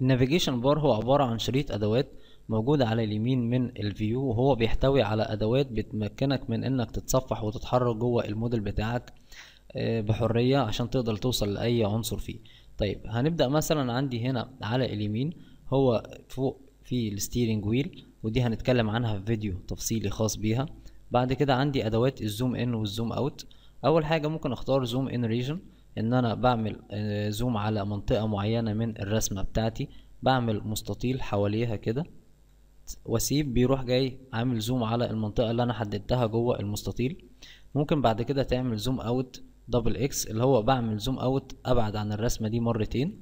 ال navigation bar هو عبارة عن شريط أدوات موجود على اليمين من ال view وهو بيحتوي على أدوات بتمكنك من إنك تتصفح وتتحرك جوه الموديل بتاعك آه، بحرية عشان تقدر توصل لأي عنصر فيه. طيب هنبدأ مثلا عندي هنا على اليمين هو فوق في ال steering wheel ودي هنتكلم عنها في فيديو تفصيلي خاص بيها. بعد كده عندي أدوات ال zoom in وال zoom out. أول حاجة ممكن أختار zoom in region. إن أنا بعمل آه، zoom على منطقة معينة من الرسمة بتاعتي بعمل مستطيل حواليها كده وأسيب بيروح جاي عامل zoom على المنطقة اللي أنا حددتها جوه المستطيل. ممكن بعد كده تعمل zoom out 2x اللي هو بعمل zoom out أبعد عن الرسمة دي مرتين.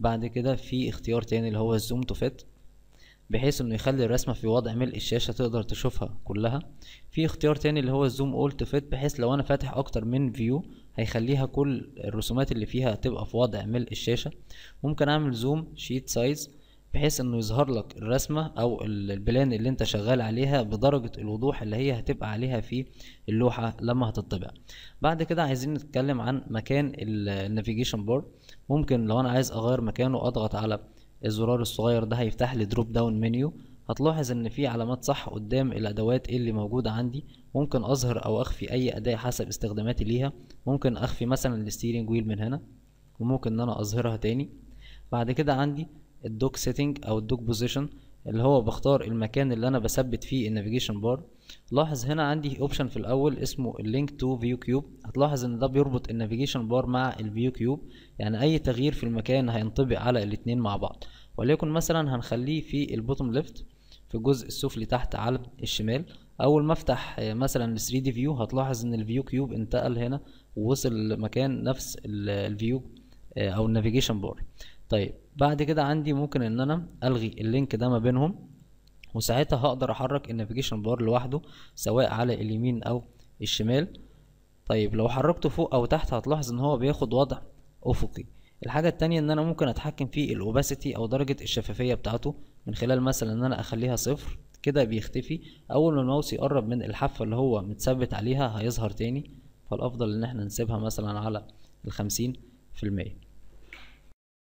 بعد كده في اختيار تاني اللي هو ال zoom to fit بحيث إنه يخلي الرسمة في وضع ملء الشاشة تقدر تشوفها كلها. في اختيار تاني اللي هو ال zoom all to fit بحيث لو أنا فاتح أكتر من view هيخليها كل الرسومات اللي فيها تبقى في وضع ملء الشاشة. ممكن أعمل zoom sheet size بحيث إنه يظهر لك الرسمة أو ال- ال plan اللي أنت شغال عليها بدرجة الوضوح اللي هي هتبقى عليها في اللوحة لما هتطبع. بعد كده عايزين نتكلم عن مكان ال navigation bar ممكن لو أنا عايز أغير مكانه أضغط على الزرار الصغير ده هيفتح لي drop down menu هتلاحظ إن في علامات صح قدام الأدوات اللي موجودة عندي. ممكن أظهر أو أخفي أي أداة حسب استخداماتي ليها. ممكن أخفي مثلا ال steering wheel من هنا وممكن إن أنا أظهرها تاني. بعد كده عندي ال dock setting أو ال dock position اللي هو بختار المكان اللي أنا بثبت فيه ال navigation bar. لاحظ هنا عندي option في الأول اسمه ال link to view cube هتلاحظ إن ده بيربط ال navigation bar مع ال view cube يعني أي تغيير في المكان هينطبق على الاتنين مع بعض. وليكن مثلا هنخليه في ال Bottom Left في الجزء السفلي تحت على الشمال. أول ما أفتح آه، مثلا ال 3D View هتلاحظ إن ال View Cube انتقل هنا ووصل لمكان نفس ال View أو ال Navigation Bar طيب بعد كده عندي ممكن إن أنا ألغي ال Link ده ما بينهم وساعتها هقدر أحرك ال Navigation Bar لوحده سواء على اليمين أو الشمال. طيب لو حركته فوق أو تحت هتلاحظ إن هو بياخد وضع أفقي. الحاجة التانية إن أنا ممكن أتحكم في الأوباسيتي أو درجة الشفافية بتاعته من خلال مثلا إن أنا أخليها صفر كده بيختفي. أول ما الماوس يقرب من الحافة اللي هو متثبت عليها هيظهر تاني فالأفضل إن إحنا نسيبها مثلا على الخمسين في المية.